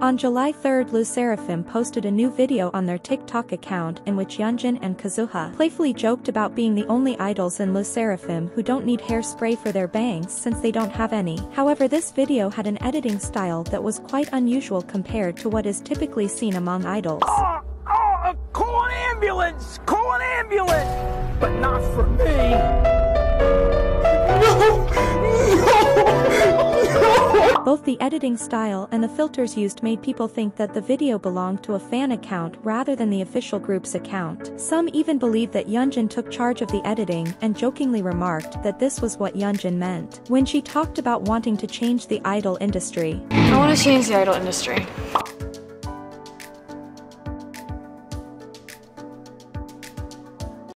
On July 3, Lou posted a new video on their TikTok account in which Yunjin and Kazuha playfully joked about being the only idols in Lou who don't need hairspray for their bangs since they don't have any. However this video had an editing style that was quite unusual compared to what is typically seen among idols. Oh, oh, call an ambulance! Call an ambulance! But not for me! Both the editing style and the filters used made people think that the video belonged to a fan account rather than the official group's account. Some even believed that Yunjin took charge of the editing and jokingly remarked that this was what Yunjin meant. When she talked about wanting to change the idol industry. I want to change the idol industry.